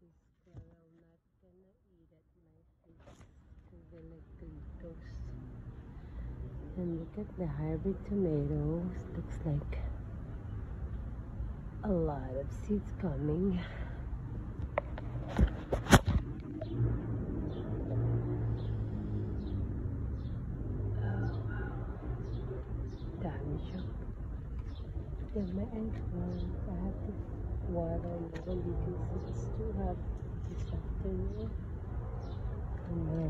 this not gonna eat at my Doritos. And look at the hybrid tomatoes. Looks like a lot of seeds coming. Oh. Dami siya. Then my eggplant, I have to water now because it's too hot this afternoon. And my,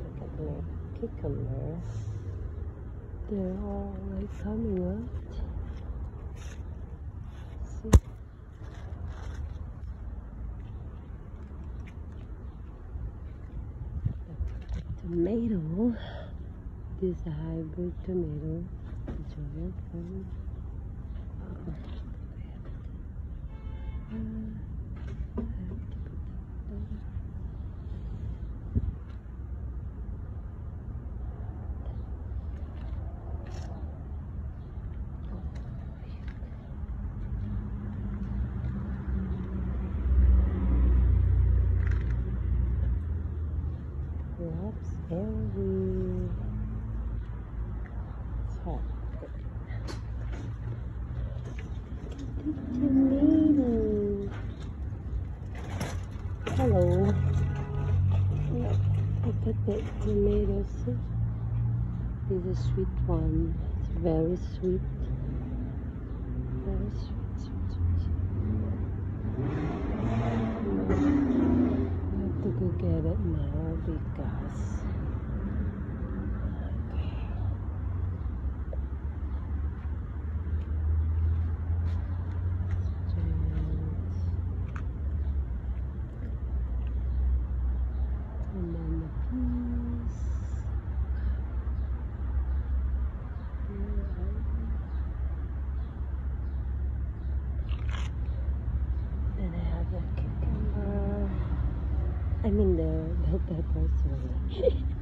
look at my cucumber. They're all like coming out. See? The tomato. This hybrid tomato. Giant one. Oh, uh, I have to put that down. Raspberry. It's hot. Tomato. Hello. Look at the tomatoes. This is a sweet one. It's very sweet. Very sweet, sweet. Get it now because. Okay. Banana peas. Where are they? Then I have the cucumber. I mean the bell pepper, sorry.